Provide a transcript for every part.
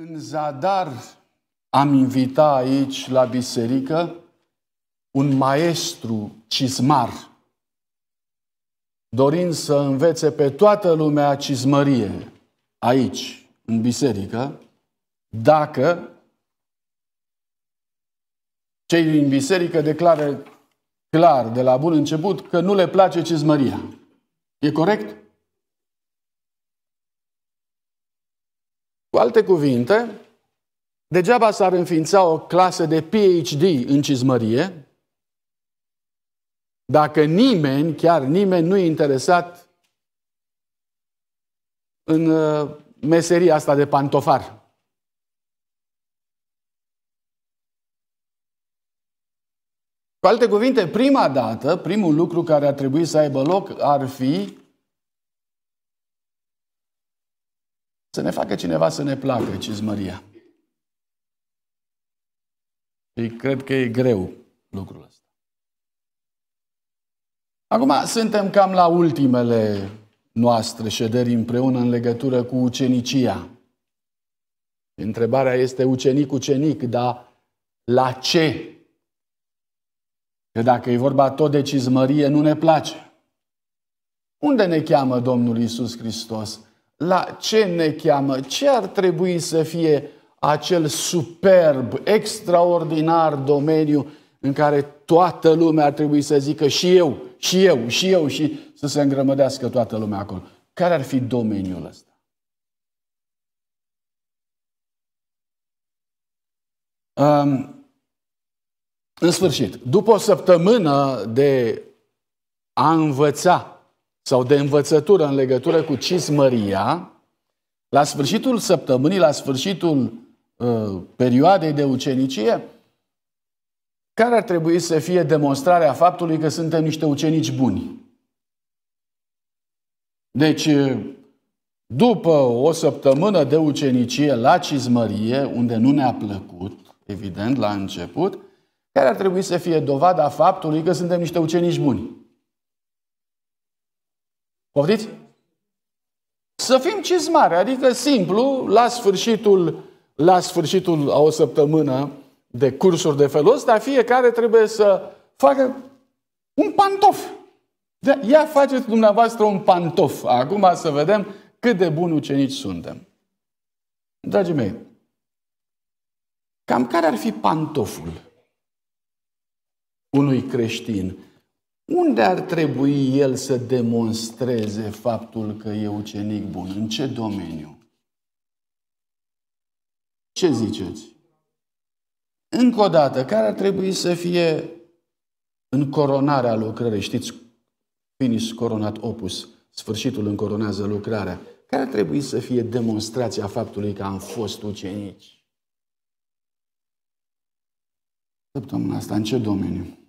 În zadar am invitat aici la biserică un maestru cizmar, dorind să învețe pe toată lumea cizmărie aici, în biserică, dacă cei din biserică declară clar de la bun început că nu le place cizmăria. E corect? Cu alte cuvinte, degeaba s-ar înființa o clasă de PhD în cizmărie dacă nimeni, chiar nimeni, nu e interesat în uh, meseria asta de pantofar. Cu alte cuvinte, prima dată, primul lucru care ar trebui să aibă loc ar fi să ne facă cineva să ne placă cizmăria. Și cred că e greu lucrul ăsta. Acum suntem cam la ultimele noastre șederi împreună în legătură cu ucenicia. Întrebarea este ucenic-ucenic, dar la ce? Că dacă e vorba tot de cizmărie, nu ne place. Unde ne cheamă Domnul Isus Hristos? La ce ne cheamă? Ce ar trebui să fie acel superb, extraordinar domeniu în care toată lumea ar trebui să zică și eu, și eu, și eu, și să se îngrămădească toată lumea acolo. Care ar fi domeniul ăsta? Um, în sfârșit, după o săptămână de a învăța sau de învățătură în legătură cu cismăria, la sfârșitul săptămânii, la sfârșitul uh, perioadei de ucenicie, care ar trebui să fie demonstrarea faptului că suntem niște ucenici buni? Deci, după o săptămână de ucenicie la cizmărie, unde nu ne-a plăcut, evident, la început, care ar trebui să fie dovada faptului că suntem niște ucenici buni? Poftiți? Să fim cizmare, adică simplu, la sfârșitul, la sfârșitul a o săptămână de cursuri de felul ăsta, fiecare trebuie să facă un pantof. Ia faceți dumneavoastră un pantof. Acum să vedem cât de buni ucenici suntem. Dragii mei, cam care ar fi pantoful unui creștin? Unde ar trebui el să demonstreze faptul că e ucenic bun? În ce domeniu? Ce ziceți? Încă o dată, care ar trebui să fie în coronarea lucrării? Știți, finis coronat opus, sfârșitul încoronează lucrarea. Care ar trebui să fie demonstrația faptului că am fost ucenici? Săptămâna asta, în ce domeniu?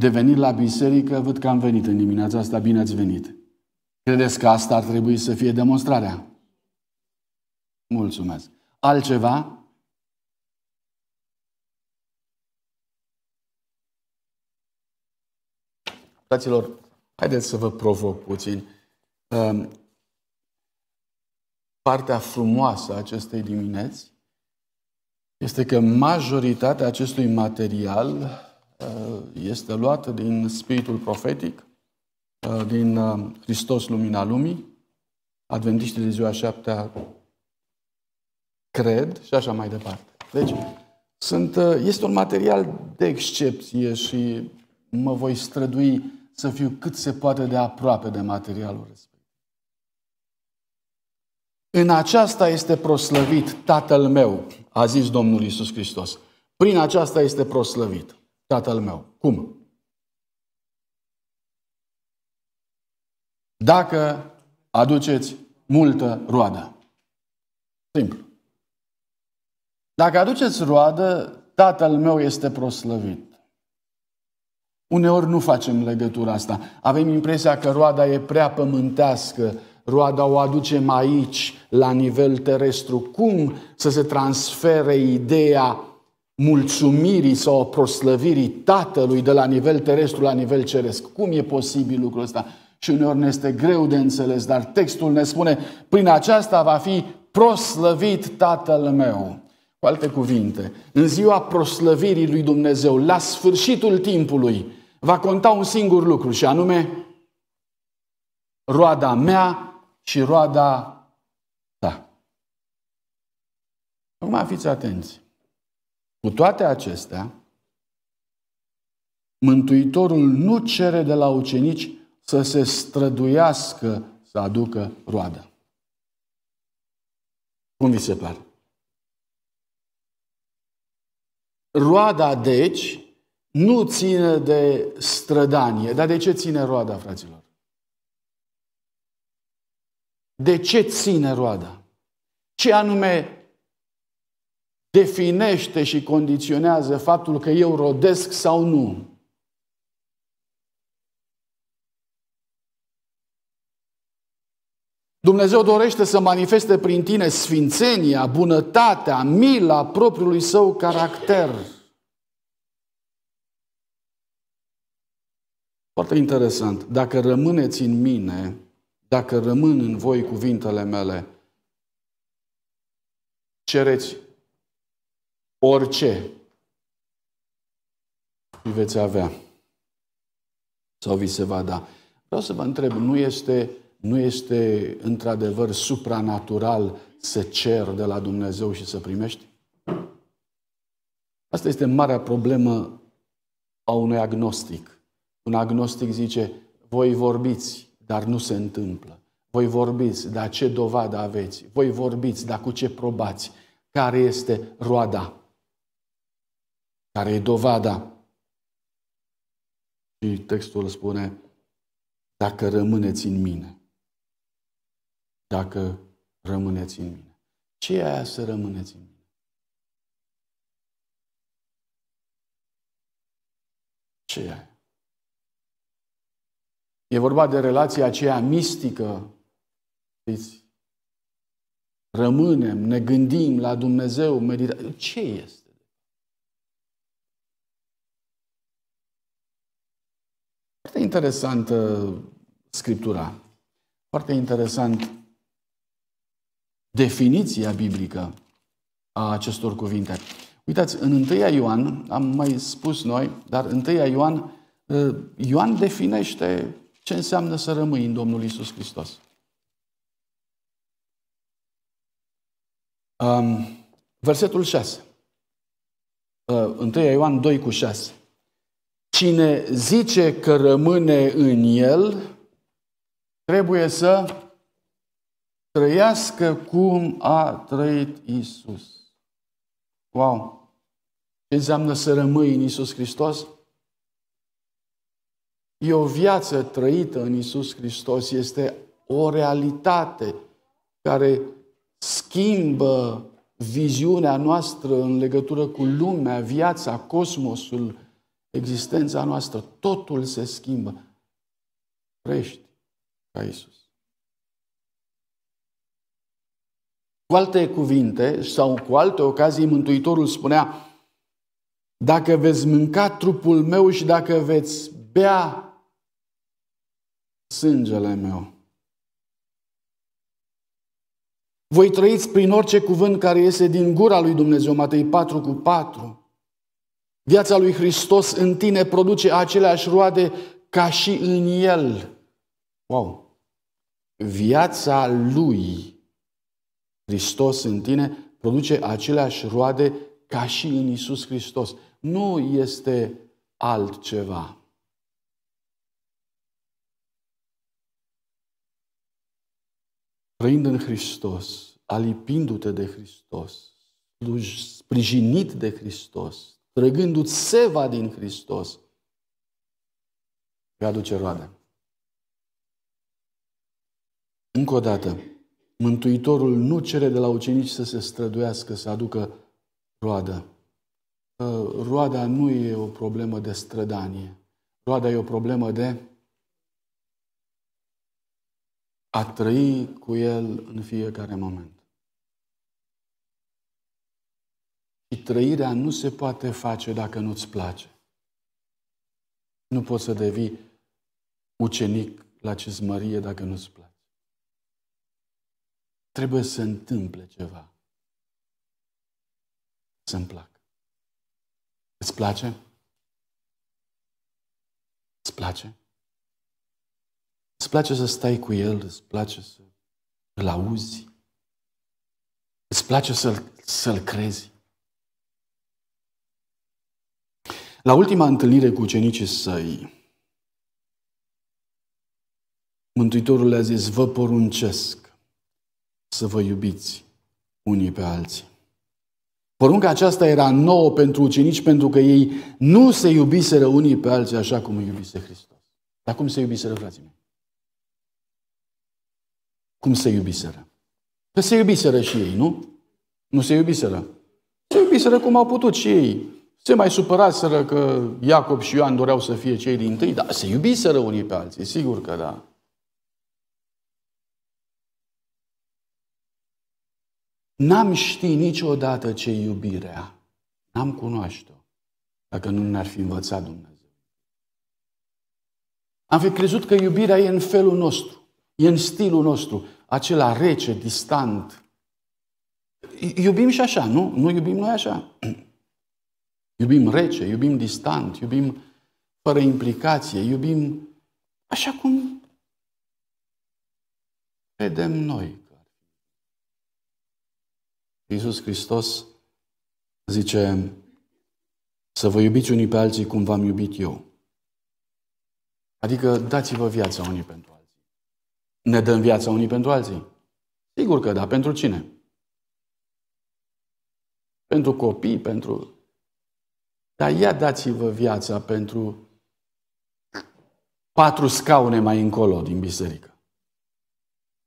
De venit la biserică, văd că am venit în dimineața asta, bine ați venit. Credeți că asta ar trebui să fie demonstrarea? Mulțumesc. Altceva? Fraților, haideți să vă provoc puțin. Ehm, partea frumoasă a acestei dimineți este că majoritatea acestui material eh, este luată din spiritul profetic, eh, din eh, Hristos Lumina Lumii, Adventiștii de ziua șaptea cred și așa mai departe. Deci, sunt, uh, este un material de excepție și mă voi strădui să fiu cât se poate de aproape de materialul respectiv. În aceasta este proslăvit Tatăl meu, a zis Domnul Isus Hristos. Prin aceasta este proslăvit Tatăl meu. Cum? Dacă aduceți multă roadă. Simplu. Dacă aduceți roadă, tatăl meu este proslăvit. Uneori nu facem legătura asta. Avem impresia că roada e prea pământească, roada o aducem aici, la nivel terestru. Cum să se transfere ideea mulțumirii sau proslăvirii Tatălui de la nivel terestru la nivel ceresc? Cum e posibil lucrul ăsta? și uneori ne este greu de înțeles, dar textul ne spune, prin aceasta va fi proslăvit Tatăl meu. Cu alte cuvinte, în ziua proslăvirii lui Dumnezeu, la sfârșitul timpului, va conta un singur lucru și anume roada mea și roada ta. Acum fiți atenți. Cu toate acestea, Mântuitorul nu cere de la ucenici să se străduiască să aducă roadă. Cum vi se pare? Roada, deci, nu ține de strădanie. Dar de ce ține roada, fraților? De ce ține roada? Ce anume definește și condiționează faptul că eu rodesc sau nu? Dumnezeu dorește să manifeste prin tine sfințenia, bunătatea, mila propriului său caracter. Foarte interesant. Dacă rămâneți în mine, dacă rămân în voi cuvintele mele, cereți orice și veți avea sau vi se va da. Vreau să vă întreb, nu este, nu este într-adevăr supranatural să cer de la Dumnezeu și să primești? Asta este marea problemă a unui agnostic. Un agnostic zice, voi vorbiți, dar nu se întâmplă. Voi vorbiți, dar ce dovadă aveți? Voi vorbiți, dar cu ce probați? Care este roada? Care e dovada? Și textul spune, dacă rămâneți în mine. Dacă rămâneți în mine. Ce e aia să rămâneți în mine? Ce e aia? E vorba de relația aceea mistică. Știți? Rămânem, ne gândim la Dumnezeu, medităm. Ce este? Foarte interesantă Scriptura. Foarte interesant definiția biblică a acestor cuvinte. Uitați, în 1 Ioan, am mai spus noi, dar 1 Ioan, Ioan definește ce înseamnă să rămâi în Domnul Isus Hristos? Um, versetul 6. Uh, 1 Ioan 2 cu 6. Cine zice că rămâne în el, trebuie să trăiască cum a trăit Isus. Wow! Ce înseamnă să rămâi în Isus Hristos? E o viață trăită în Isus Hristos, este o realitate care schimbă viziunea noastră în legătură cu lumea, viața, cosmosul, existența noastră. Totul se schimbă. Trăiești ca Isus. Cu alte cuvinte sau cu alte ocazii, Mântuitorul spunea, dacă veți mânca trupul meu și dacă veți bea sângele meu. Voi trăiți prin orice cuvânt care iese din gura lui Dumnezeu, Matei 4 cu 4. Viața lui Hristos în tine produce aceleași roade ca și în El. Wow! Viața lui Hristos în tine produce aceleași roade ca și în Isus Hristos. Nu este altceva. trăind în Hristos, alipindu-te de Hristos, sprijinit de Hristos, trăgându-ți seva din Hristos, vei aduce roade. Încă o dată, Mântuitorul nu cere de la ucenici să se străduiască, să aducă roadă. Roada nu e o problemă de strădanie. Roada e o problemă de a trăi cu El în fiecare moment. Și trăirea nu se poate face dacă nu-ți place. Nu poți să devii ucenic la cizmărie dacă nu-ți place. Trebuie să întâmple ceva. Să-mi placă. Îți place? Îți place? Îți place să stai cu el, îți place să îl auzi, îți place să-l, să-l crezi. La ultima întâlnire cu ucenicii săi, Mântuitorul le-a zis, vă poruncesc să vă iubiți unii pe alții. Porunca aceasta era nouă pentru ucenici pentru că ei nu se iubiseră unii pe alții așa cum îi iubise Hristos. Dar cum se iubiseră, frații mei? Cum se iubiseră? Că se iubiseră și ei, nu? Nu se iubiseră. Se iubiseră cum au putut și ei. Se mai supăraseră că Iacob și Ioan doreau să fie cei din tâi, dar se iubiseră unii pe alții, sigur că da. N-am ști niciodată ce iubirea. N-am cunoaște-o dacă nu ne-ar fi învățat Dumnezeu. Am fi crezut că iubirea e în felul nostru, e în stilul nostru, acela rece, distant. Iubim și așa, nu? Nu iubim noi așa. Iubim rece, iubim distant, iubim fără implicație, iubim așa cum credem noi. Iisus Hristos zice să vă iubiți unii pe alții cum v-am iubit eu. Adică dați-vă viața unii pentru alții. Ne dăm viața unii pentru alții? Sigur că da. Pentru cine? Pentru copii, pentru... Dar ia dați-vă viața pentru patru scaune mai încolo din biserică.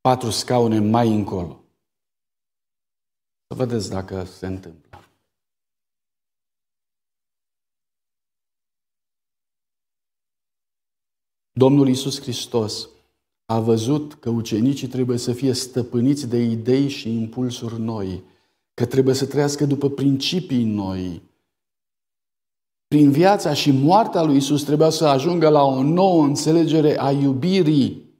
Patru scaune mai încolo. Să vedeți dacă se întâmplă. Domnul Isus Hristos a văzut că ucenicii trebuie să fie stăpâniți de idei și impulsuri noi, că trebuie să trăiască după principii noi. Prin viața și moartea lui Isus trebuia să ajungă la o nouă înțelegere a iubirii.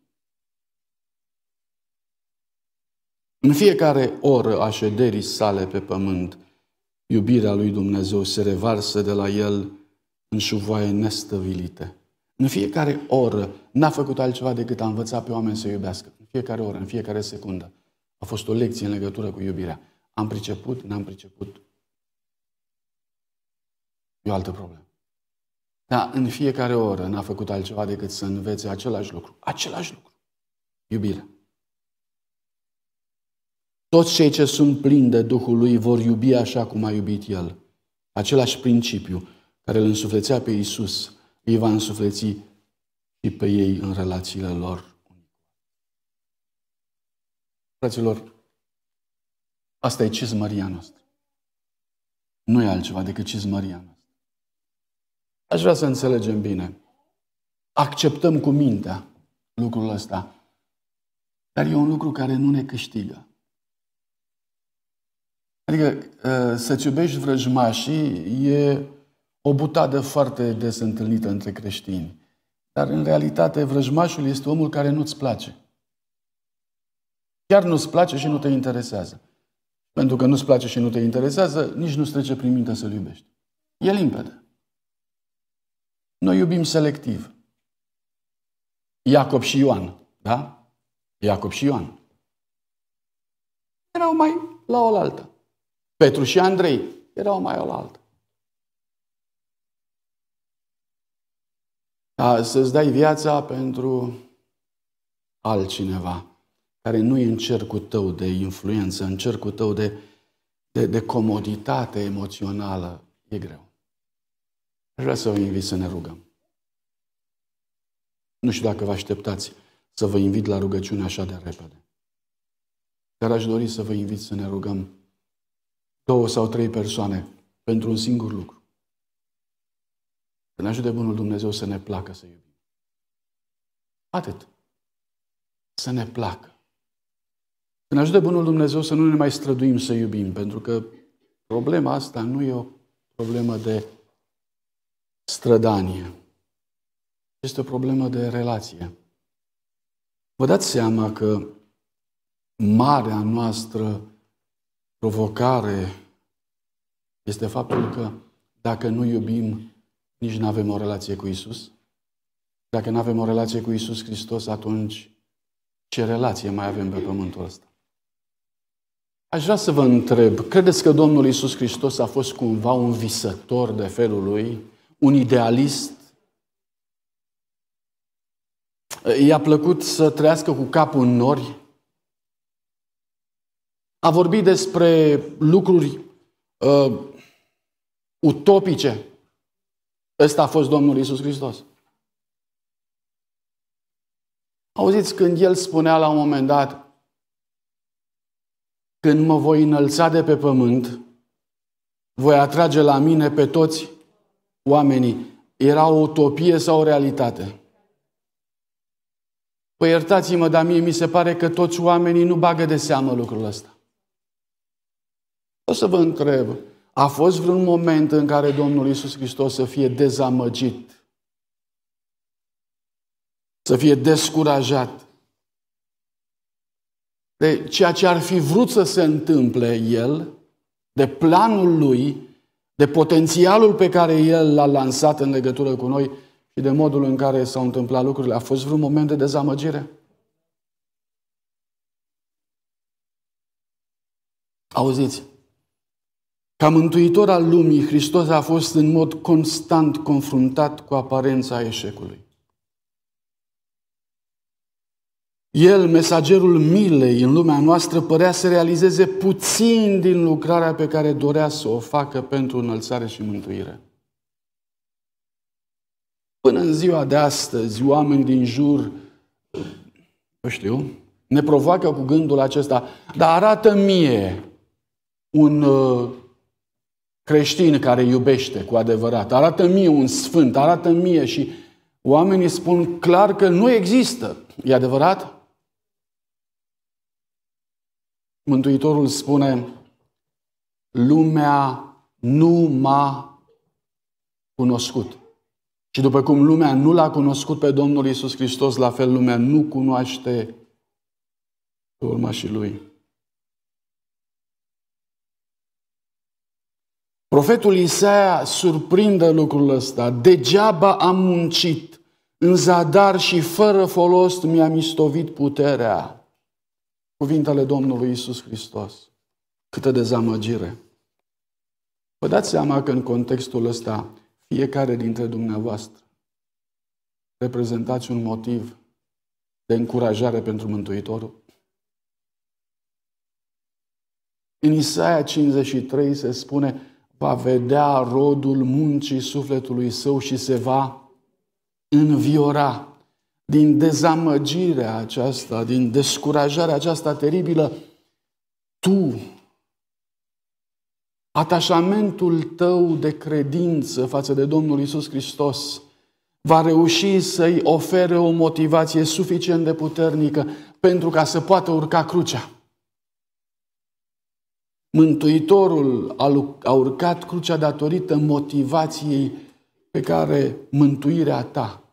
În fiecare oră a șederii sale pe pământ, iubirea lui Dumnezeu se revarsă de la el în șuvoaie nestăvilite. În fiecare oră n-a făcut altceva decât a învățat pe oameni să iubească. În fiecare oră, în fiecare secundă. A fost o lecție în legătură cu iubirea. Am priceput, n-am priceput. E o altă problemă. Dar în fiecare oră n-a făcut altceva decât să învețe același lucru. Același lucru. Iubirea. Toți cei ce sunt plini de Duhul lui vor iubi așa cum a iubit El. Același principiu care îl însuflețea pe Isus îi va însufleți și pe ei în relațiile lor. Fraților, asta e cizmăria noastră. Nu e altceva decât cizmăria noastră. Aș vrea să înțelegem bine. Acceptăm cu mintea lucrul ăsta. Dar e un lucru care nu ne câștigă. Adică ă, să-ți iubești vrăjmașii e o butadă foarte des întâlnită între creștini. Dar în realitate vrăjmașul este omul care nu-ți place. Chiar nu-ți place și nu te interesează. Pentru că nu-ți place și nu te interesează, nici nu-ți trece prin minte să-l iubești. E limpede. Noi iubim selectiv. Iacob și Ioan, da? Iacob și Ioan. Erau mai la oaltă. Petru și Andrei erau mai o altă. Da, să-ți dai viața pentru altcineva care nu e în cercul tău de influență, în cercul tău de, de, de comoditate emoțională, e greu. Aș vrea să vă invit să ne rugăm. Nu știu dacă vă așteptați să vă invit la rugăciune așa de repede. Dar aș dori să vă invit să ne rugăm două sau trei persoane pentru un singur lucru. Să ne ajute Bunul Dumnezeu să ne placă să iubim. Atât. Să ne placă. Să ne ajute Bunul Dumnezeu să nu ne mai străduim să iubim, pentru că problema asta nu e o problemă de strădanie. Este o problemă de relație. Vă dați seama că marea noastră provocare este faptul că dacă nu iubim, nici nu avem o relație cu Isus. Dacă nu avem o relație cu Isus Hristos, atunci ce relație mai avem pe pământul ăsta? Aș vrea să vă întreb, credeți că Domnul Isus Hristos a fost cumva un visător de felul lui, un idealist? I-a plăcut să trăiască cu capul în nori? A vorbit despre lucruri uh, utopice. Ăsta a fost Domnul Isus Hristos. Auziți când El spunea la un moment dat, când mă voi înălța de pe pământ, voi atrage la mine pe toți oamenii. Era o utopie sau o realitate? Păi iertați-mă, dar mie mi se pare că toți oamenii nu bagă de seamă lucrul ăsta. O să vă întreb, a fost vreun moment în care Domnul Isus Hristos să fie dezamăgit, să fie descurajat de ceea ce ar fi vrut să se întâmple El, de planul Lui, de potențialul pe care El l-a lansat în legătură cu noi și de modul în care s-au întâmplat lucrurile. A fost vreun moment de dezamăgire? Auziți, ca mântuitor al lumii, Hristos a fost în mod constant confruntat cu aparența eșecului. El, mesagerul milei în lumea noastră, părea să realizeze puțin din lucrarea pe care dorea să o facă pentru înălțare și mântuire. Până în ziua de astăzi, oameni din jur, nu știu, ne provoacă cu gândul acesta, dar arată mie un uh, creștin care iubește cu adevărat, arată mie un sfânt, arată mie și oamenii spun clar că nu există. E adevărat? Mântuitorul spune, lumea nu m-a cunoscut. Și după cum lumea nu l-a cunoscut pe Domnul Isus Hristos, la fel lumea nu cunoaște pe urmașii Lui. Profetul Isaia surprinde lucrul ăsta. Degeaba am muncit, în zadar și fără folos mi-a mistovit puterea cuvintele Domnului Isus Hristos. Câtă dezamăgire! Vă dați seama că în contextul ăsta, fiecare dintre dumneavoastră reprezentați un motiv de încurajare pentru Mântuitorul? În Isaia 53 se spune, va vedea rodul muncii sufletului său și se va înviora din dezamăgirea aceasta, din descurajarea aceasta teribilă, tu, atașamentul tău de credință față de Domnul Isus Hristos, va reuși să-i ofere o motivație suficient de puternică pentru ca să poată urca crucea. Mântuitorul a urcat crucea datorită motivației pe care mântuirea ta,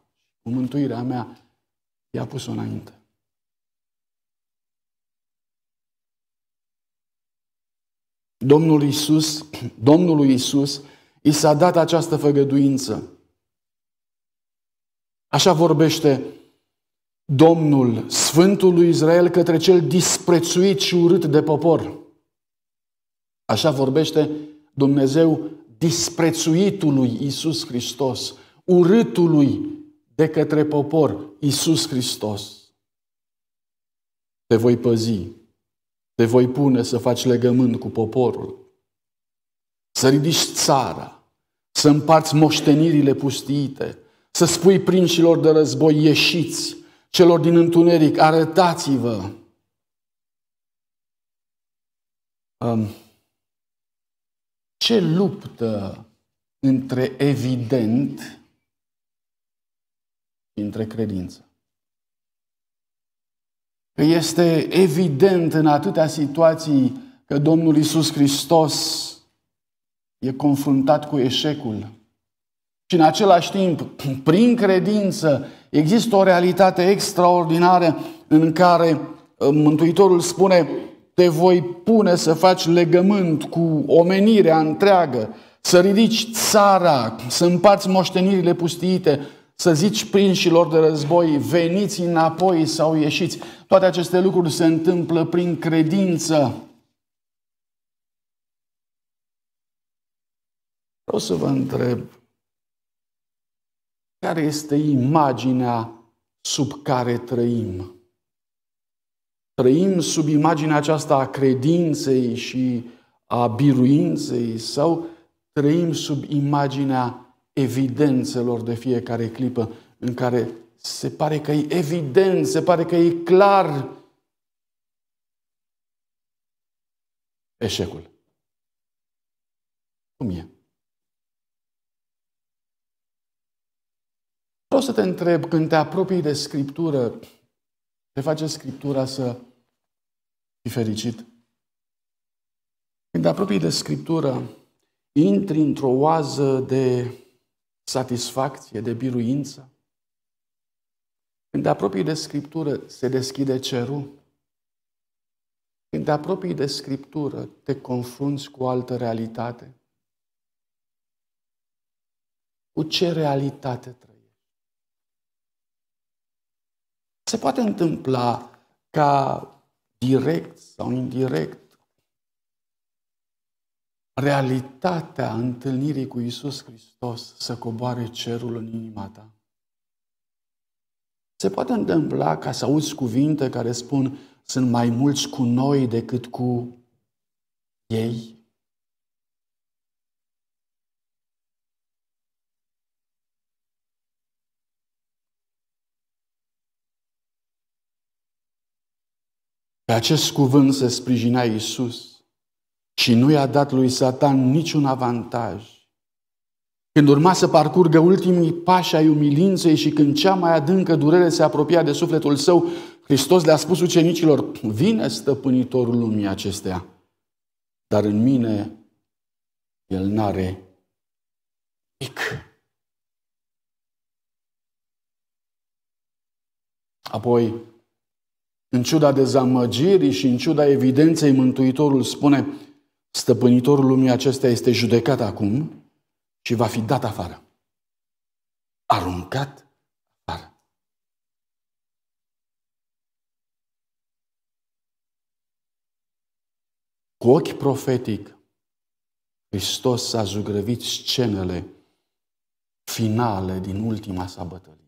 cu mântuirea mea, i-a pus-o înainte. Domnul Isus, Domnului Isus, i s-a dat această făgăduință. Așa vorbește Domnul, Sfântul lui Israel, către cel disprețuit și urât de popor. Așa vorbește Dumnezeu disprețuitului Isus Hristos, urâtului de către popor, Isus Hristos. Te voi păzi, te voi pune să faci legământ cu poporul, să ridici țara, să împarți moștenirile pustiite, să spui prinșilor de război, ieșiți, celor din întuneric, arătați-vă. Um, ce luptă între evident între credință. Că este evident în atâtea situații că Domnul Isus Hristos e confruntat cu eșecul. Și în același timp, prin credință, există o realitate extraordinară în care uh, Mântuitorul spune te voi pune să faci legământ cu omenirea întreagă, să ridici țara, să împarți moștenirile pustiite, să zici prinșilor de război, veniți înapoi sau ieșiți. Toate aceste lucruri se întâmplă prin credință. Vreau să vă întreb, care este imaginea sub care trăim? Trăim sub imaginea aceasta a credinței și a biruinței sau trăim sub imaginea evidențelor de fiecare clipă în care se pare că e evident, se pare că e clar eșecul. Cum e? Vreau să te întreb, când te apropii de Scriptură, te face Scriptura să fii fericit? Când te apropii de Scriptură, intri într-o oază de satisfacție, de biruință. Când te apropii de Scriptură, se deschide cerul. Când te apropii de Scriptură, te confrunți cu o altă realitate. Cu ce realitate trăiești? Se poate întâmpla ca direct sau indirect realitatea întâlnirii cu Isus Hristos să coboare cerul în inima ta. Se poate întâmpla ca să auzi cuvinte care spun sunt mai mulți cu noi decât cu ei? Pe acest cuvânt se sprijinea Iisus și nu i-a dat lui Satan niciun avantaj. Când urma să parcurgă ultimii pași ai umilinței și când cea mai adâncă durere se apropia de sufletul său, Hristos le-a spus ucenicilor, vine stăpânitorul lumii acestea, dar în mine el n-are mic. Apoi, în ciuda dezamăgirii și în ciuda evidenței, Mântuitorul spune, stăpânitorul lumii acestea este judecat acum și va fi dat afară. Aruncat afară. Cu ochi profetic, Hristos a zugrăvit scenele finale din ultima sa bătălie.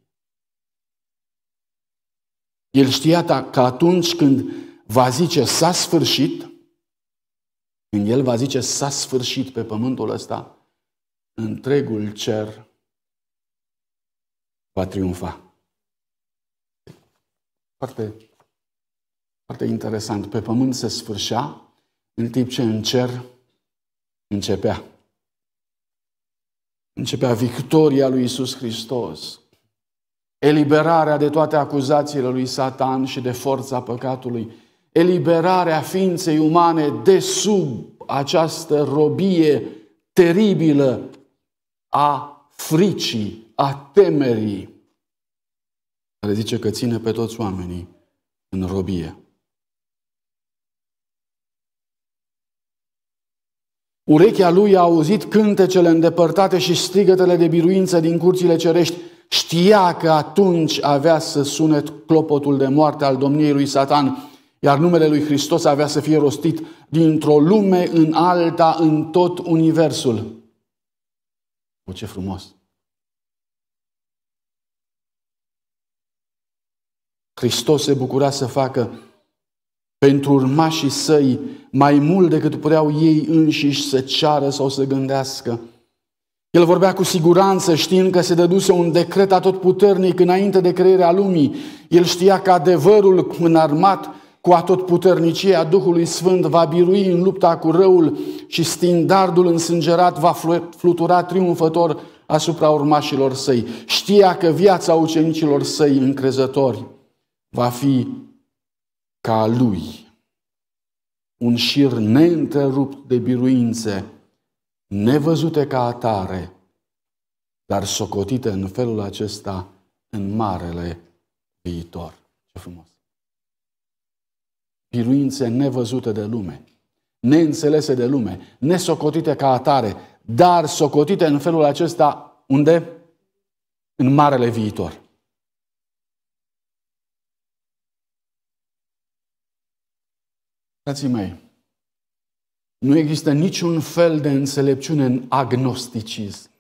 El știa că atunci când va zice s-a sfârșit, când El va zice s-a sfârșit pe pământul ăsta, întregul cer va triumfa. Foarte, foarte interesant. Pe pământ se sfârșea, în timp ce în cer începea. Începea victoria lui Isus Hristos eliberarea de toate acuzațiile lui Satan și de forța păcatului, eliberarea ființei umane de sub această robie teribilă a fricii, a temerii, care zice că ține pe toți oamenii în robie. Urechea lui a auzit cântecele îndepărtate și strigătele de biruință din curțile cerești. Știa că atunci avea să sune clopotul de moarte al domniei lui Satan, iar numele lui Hristos avea să fie rostit dintr-o lume în alta, în tot universul. O, ce frumos! Hristos se bucura să facă pentru urmașii săi mai mult decât puteau ei înșiși să ceară sau să gândească. El vorbea cu siguranță știind că se dăduse un decret atotputernic înainte de crearea lumii. El știa că adevărul înarmat cu atotputernicia Duhului Sfânt va birui în lupta cu răul și stindardul însângerat va flutura triumfător asupra urmașilor săi. Știa că viața ucenicilor săi încrezători va fi ca a lui. Un șir neîntrerupt de biruințe nevăzute ca atare, dar socotite în felul acesta în marele viitor. Ce frumos! Biruințe nevăzute de lume, neînțelese de lume, nesocotite ca atare, dar socotite în felul acesta unde? În marele viitor. Frații mei, nu există niciun fel de înțelepciune în agnosticism.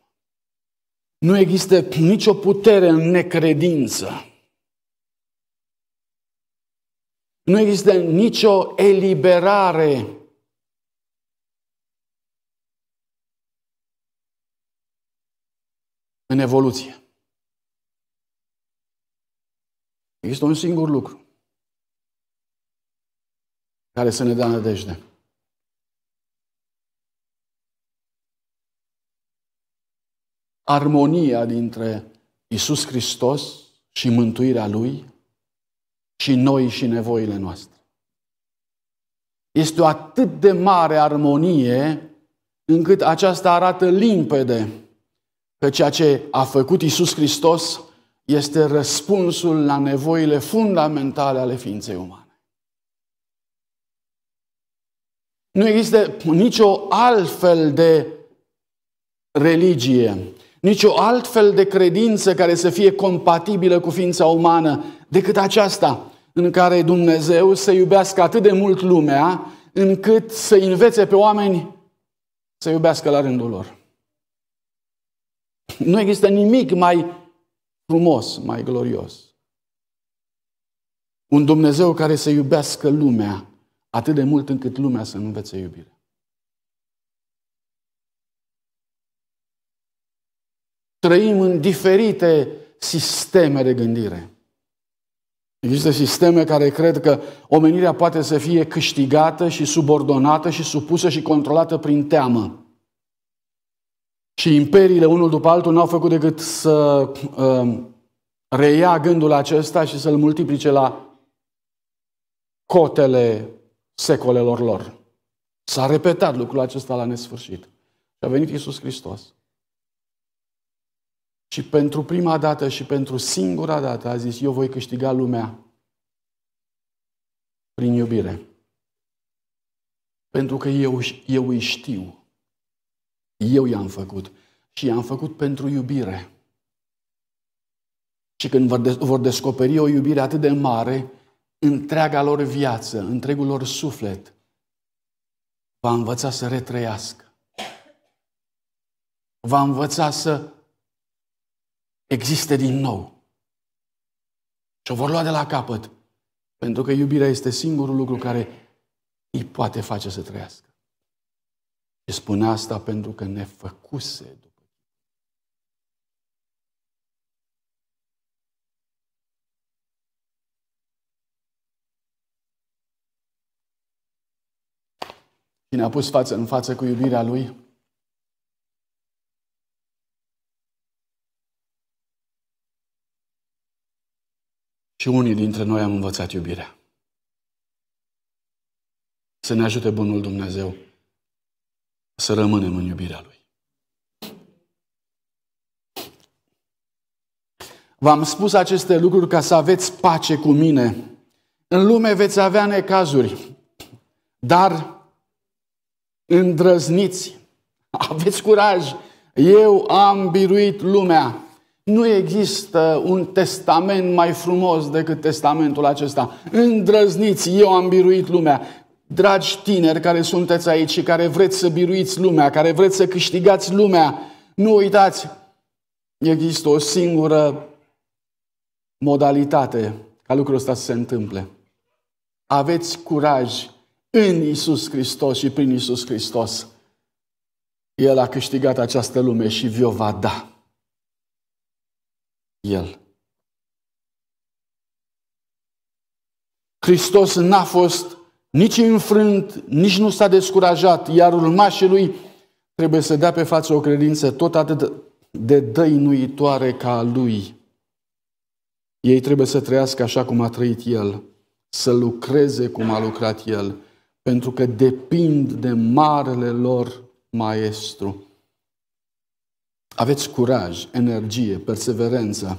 Nu există nicio putere în necredință. Nu există nicio eliberare în evoluție. Există un singur lucru care să ne dea nădejde. Armonia dintre Isus Hristos și mântuirea Lui și noi și nevoile noastre. Este o atât de mare armonie încât aceasta arată limpede că ceea ce a făcut Isus Hristos este răspunsul la nevoile fundamentale ale ființei umane. Nu există nicio altfel de religie, nicio altfel de credință care să fie compatibilă cu ființa umană decât aceasta în care Dumnezeu să iubească atât de mult lumea încât să învețe pe oameni să iubească la rândul lor. Nu există nimic mai frumos, mai glorios. Un Dumnezeu care să iubească lumea atât de mult încât lumea să nu învețe iubire. Trăim în diferite sisteme de gândire. Există sisteme care cred că omenirea poate să fie câștigată și subordonată și supusă și controlată prin teamă. Și imperiile, unul după altul, n-au făcut decât să uh, reia gândul acesta și să-l multiplice la cotele secolelor lor. S-a repetat lucrul acesta la nesfârșit. Și a venit Iisus Hristos. Și pentru prima dată și pentru singura dată a zis, eu voi câștiga lumea prin iubire. Pentru că eu, eu îi știu. Eu i-am făcut. Și i-am făcut pentru iubire. Și când vor descoperi o iubire atât de mare, întreaga lor viață, întregul lor suflet, va învăța să retrăiască. Va învăța să existe din nou. Și o vor lua de la capăt. Pentru că iubirea este singurul lucru care îi poate face să trăiască. Și spune asta pentru că ne făcuse după Și ne-a pus față în față cu iubirea Lui. Și unii dintre noi am învățat iubirea. Să ne ajute Bunul Dumnezeu să rămânem în iubirea Lui. V-am spus aceste lucruri ca să aveți pace cu mine. În lume veți avea necazuri, dar îndrăzniți, aveți curaj, eu am biruit lumea. Nu există un testament mai frumos decât testamentul acesta. Îndrăzniți, eu am biruit lumea. Dragi tineri care sunteți aici și care vreți să biruiți lumea, care vreți să câștigați lumea, nu uitați, există o singură modalitate ca lucrul ăsta să se întâmple. Aveți curaj în Isus Hristos și prin Isus Hristos. El a câștigat această lume și vi-o va da. El. Hristos n-a fost nici înfrânt, nici nu s-a descurajat, iar urmașii lui trebuie să dea pe față o credință tot atât de dăinuitoare ca a lui. Ei trebuie să trăiască așa cum a trăit el, să lucreze cum a lucrat el, pentru că depind de marele lor maestru. Aveți curaj, energie, perseverență.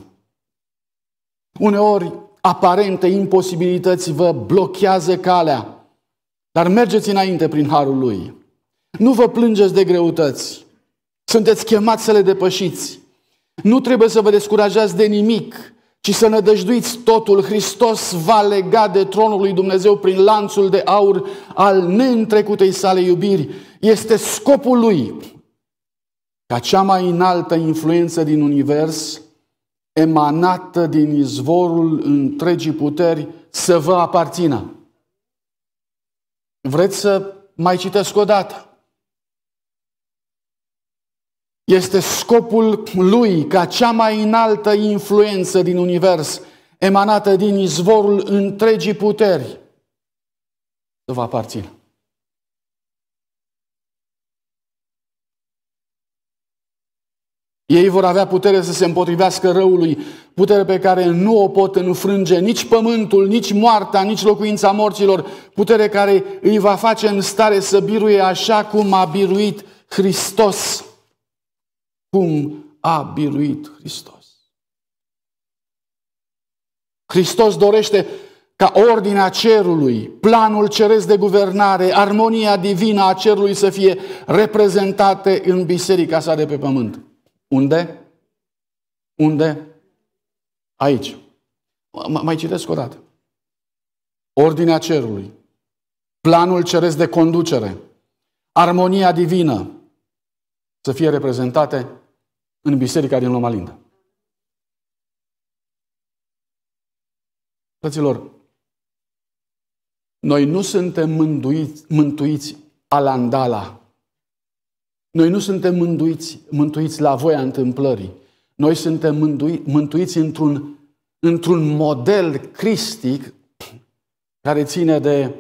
Uneori aparente imposibilități vă blochează calea, dar mergeți înainte prin harul lui. Nu vă plângeți de greutăți. Sunteți chemați să le depășiți. Nu trebuie să vă descurajați de nimic, ci să nădăjduiți totul. Hristos va lega de tronul lui Dumnezeu prin lanțul de aur al neîntrecutei sale iubiri. Este scopul lui ca cea mai înaltă influență din univers, emanată din izvorul întregii puteri, să vă aparțină. Vreți să mai citesc o dată? Este scopul lui ca cea mai înaltă influență din univers, emanată din izvorul întregii puteri, să vă aparțină. Ei vor avea putere să se împotrivească răului, putere pe care nu o pot înfrânge nici pământul, nici moartea, nici locuința morților, putere care îi va face în stare să biruie așa cum a biruit Hristos. Cum a biruit Hristos. Hristos dorește ca ordinea cerului, planul ceresc de guvernare, armonia divină a cerului să fie reprezentate în biserica sa de pe pământ. Unde? Unde? Aici. Mai citesc o dată. Ordinea cerului, planul ceresc de conducere, armonia divină să fie reprezentate în biserica din Loma Linda. Fraților, noi nu suntem mântuiți, mântuiți alandala noi nu suntem mântuiți, mântuiți la voia întâmplării. Noi suntem mântui, mântuiți într-un, într-un model cristic care ține de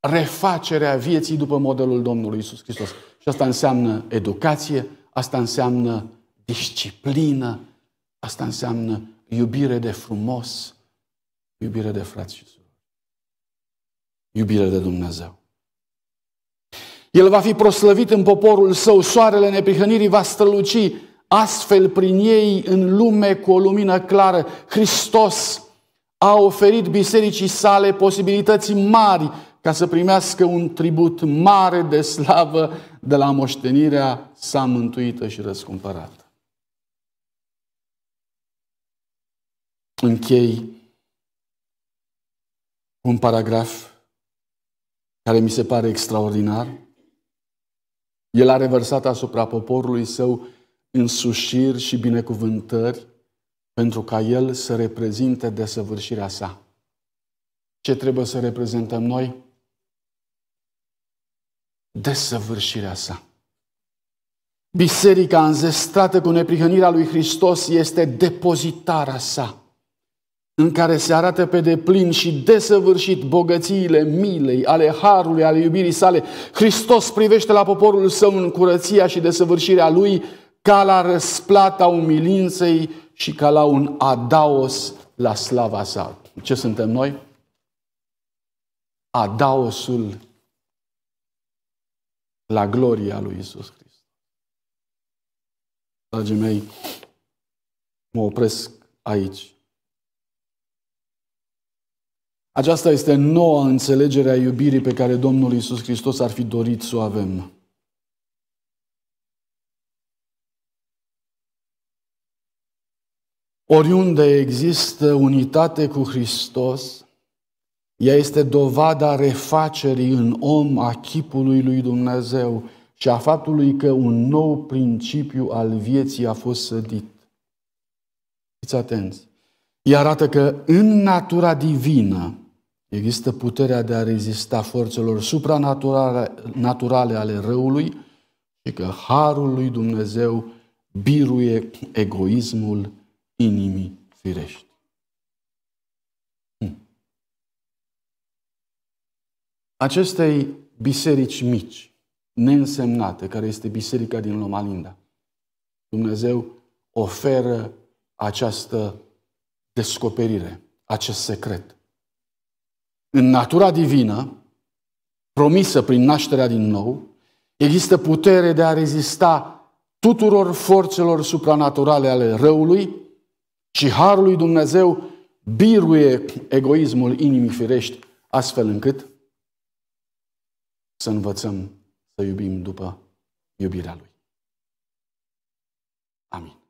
refacerea vieții după modelul Domnului Isus Hristos. Și asta înseamnă educație, asta înseamnă disciplină, asta înseamnă iubire de frumos, iubire de frați și surori, iubire de Dumnezeu. El va fi proslăvit în poporul său, soarele neprihănirii va străluci astfel prin ei în lume cu o lumină clară. Hristos a oferit bisericii sale posibilități mari ca să primească un tribut mare de slavă de la moștenirea sa mântuită și răscumpărată. Închei un paragraf care mi se pare extraordinar. El a revărsat asupra poporului său însușiri și binecuvântări pentru ca el să reprezinte desăvârșirea sa. Ce trebuie să reprezentăm noi? Desăvârșirea sa. Biserica înzestrată cu neprihănirea lui Hristos este depozitarea sa în care se arată pe deplin și desăvârșit bogățiile milei, ale harului, ale iubirii sale. Hristos privește la poporul său în curăția și desăvârșirea lui ca la răsplata umilinței și ca la un adaos la slava sa. Ce suntem noi? Adaosul la gloria lui Isus Hristos. Dragii mei, mă opresc aici. Aceasta este noua înțelegere a iubirii pe care Domnul Isus Hristos ar fi dorit să o avem. Oriunde există unitate cu Hristos, ea este dovada refacerii în om a chipului lui Dumnezeu și a faptului că un nou principiu al vieții a fost sădit. Fiți atenți! Ea arată că în natura divină Există puterea de a rezista forțelor supranaturale naturale ale răului și că harul lui Dumnezeu biruie egoismul inimii firești. Hm. Acestei biserici mici, neînsemnate, care este biserica din Loma Linda, Dumnezeu oferă această descoperire, acest secret. În natura divină, promisă prin nașterea din nou, există putere de a rezista tuturor forțelor supranaturale ale răului Și harul lui Dumnezeu biruie egoismul inimii firești, astfel încât să învățăm să iubim după iubirea Lui. Amin.